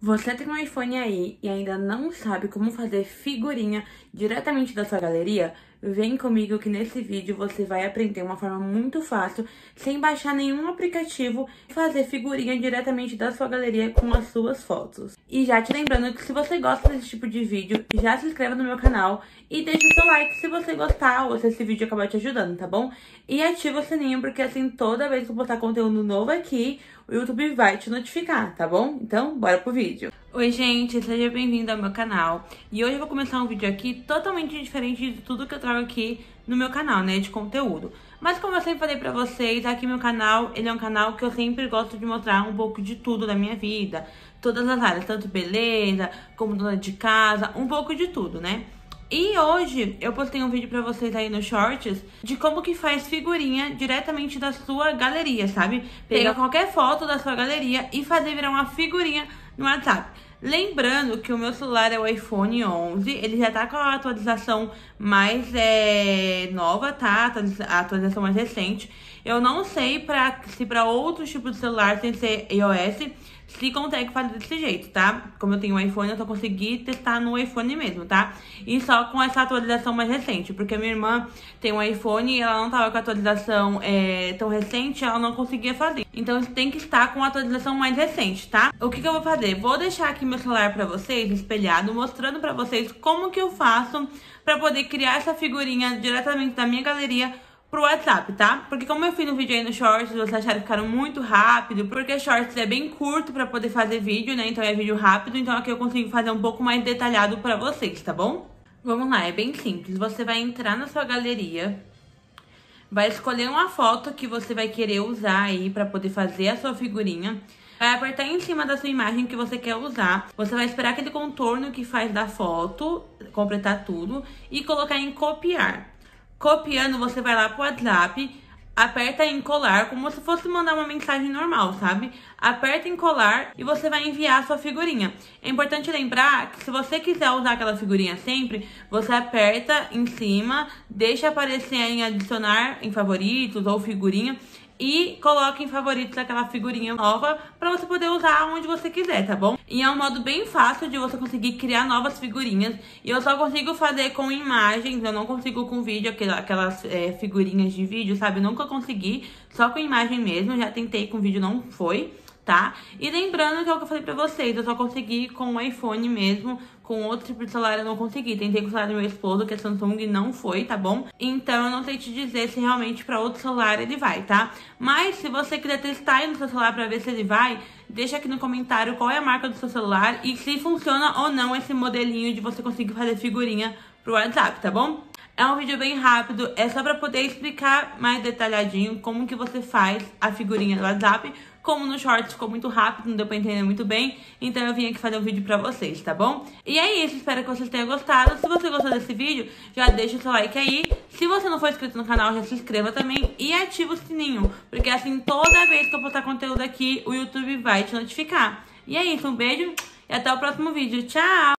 Você tem um iPhone aí e ainda não sabe como fazer figurinha diretamente da sua galeria? Vem comigo que nesse vídeo você vai aprender uma forma muito fácil, sem baixar nenhum aplicativo, fazer figurinha diretamente da sua galeria com as suas fotos. E já te lembrando que se você gosta desse tipo de vídeo, já se inscreva no meu canal e deixe o seu like se você gostar ou se esse vídeo acabar te ajudando, tá bom? E ativa o sininho, porque assim toda vez que eu postar conteúdo novo aqui, o YouTube vai te notificar, tá bom? Então, bora pro vídeo. Oi, gente, seja bem-vindo ao meu canal. E hoje eu vou começar um vídeo aqui totalmente diferente de tudo que eu trago aqui no meu canal, né, de conteúdo. Mas como eu sempre falei pra vocês, aqui meu canal, ele é um canal que eu sempre gosto de mostrar um pouco de tudo da minha vida. Todas as áreas, tanto beleza, como dona de casa, um pouco de tudo, né? E hoje eu postei um vídeo pra vocês aí no Shorts de como que faz figurinha diretamente da sua galeria, sabe? Pegar qualquer foto da sua galeria e fazer virar uma figurinha no WhatsApp. Lembrando que o meu celular é o iPhone 11, ele já tá com a atualização mais é, nova, tá? A atualização mais recente. Eu não sei pra, se para outros tipos de celular sem ser iOS se consegue fazer desse jeito, tá? Como eu tenho um iPhone, eu só consegui testar no iPhone mesmo, tá? E só com essa atualização mais recente, porque minha irmã tem um iPhone e ela não tava com a atualização é, tão recente, ela não conseguia fazer. Então tem que estar com a atualização mais recente, tá? O que, que eu vou fazer? Vou deixar aqui meu celular pra vocês, espelhado, mostrando pra vocês como que eu faço pra poder criar essa figurinha diretamente da minha galeria pro WhatsApp, tá? Porque como eu fiz no vídeo aí no Shorts, vocês acharam que ficaram muito rápido, porque Shorts é bem curto pra poder fazer vídeo, né? Então é vídeo rápido, então aqui eu consigo fazer um pouco mais detalhado pra vocês, tá bom? Vamos lá, é bem simples. Você vai entrar na sua galeria, vai escolher uma foto que você vai querer usar aí pra poder fazer a sua figurinha. Vai apertar em cima da sua imagem que você quer usar. Você vai esperar aquele contorno que faz da foto, completar tudo e colocar em copiar. Copiando, você vai lá pro WhatsApp, aperta em colar, como se fosse mandar uma mensagem normal, sabe? Aperta em colar e você vai enviar a sua figurinha. É importante lembrar que se você quiser usar aquela figurinha sempre, você aperta em cima, deixa aparecer em adicionar em favoritos ou figurinha e coloque em favoritos aquela figurinha nova para você poder usar onde você quiser, tá bom? E é um modo bem fácil de você conseguir criar novas figurinhas. E eu só consigo fazer com imagens, eu não consigo com vídeo, aquelas é, figurinhas de vídeo, sabe? Nunca consegui, só com imagem mesmo. Já tentei com vídeo, não foi tá? E lembrando que é o que eu falei pra vocês, eu só consegui com o iPhone mesmo, com outro tipo de celular eu não consegui. Tentei com o celular do meu esposo, que é Samsung, não foi, tá bom? Então eu não sei te dizer se realmente pra outro celular ele vai, tá? Mas se você quiser testar aí no seu celular pra ver se ele vai, deixa aqui no comentário qual é a marca do seu celular e se funciona ou não esse modelinho de você conseguir fazer figurinha pro WhatsApp, tá bom? É um vídeo bem rápido, é só pra poder explicar mais detalhadinho como que você faz a figurinha do WhatsApp. Como no short ficou muito rápido, não deu pra entender muito bem, então eu vim aqui fazer um vídeo pra vocês, tá bom? E é isso, espero que vocês tenham gostado. Se você gostou desse vídeo, já deixa o seu like aí. Se você não for inscrito no canal, já se inscreva também e ativa o sininho, porque assim, toda vez que eu postar conteúdo aqui, o YouTube vai te notificar. E é isso, um beijo e até o próximo vídeo. Tchau!